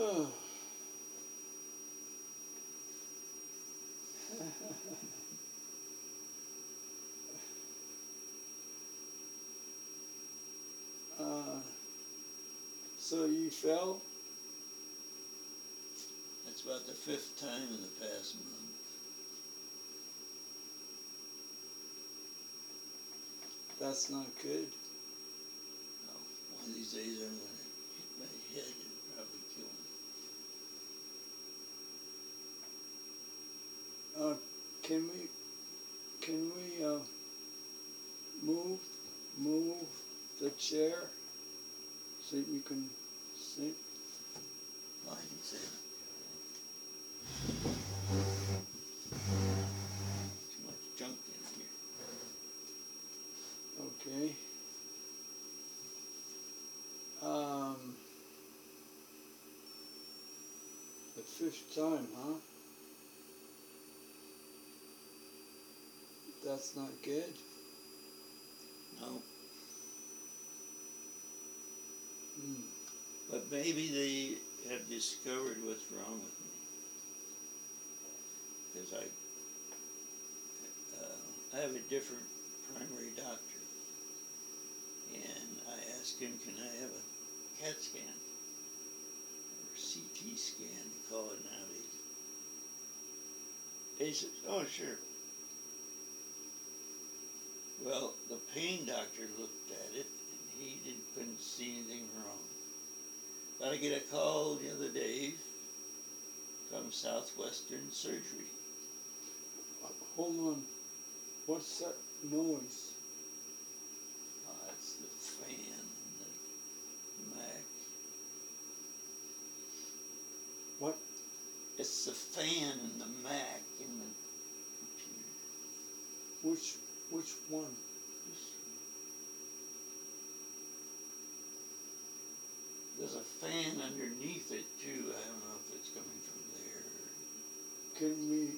Oh. uh, so you fell? That's about the fifth time in the past month. That's not good. No. One of these days Uh, can we, can we, uh, move, move the chair so you can sit? I can say too much junk in here. Okay. Um, the fifth time, huh? That's not good. No, Hmm. but maybe they have discovered what's wrong with me. Because I, uh, I have a different primary doctor. And I asked him, can I have a CAT scan? Or CT scan, they call it nowadays. He says, oh, sure. Well, the pain doctor looked at it and he didn't, couldn't see anything wrong. But I get a call the other day from Southwestern Surgery. Uh, Hold on. What's that noise? Uh, it's the fan in the Mac. What? It's the fan in the Mac in the computer. Which, which one? There's a fan underneath it too. I don't know if it's coming from there. Can we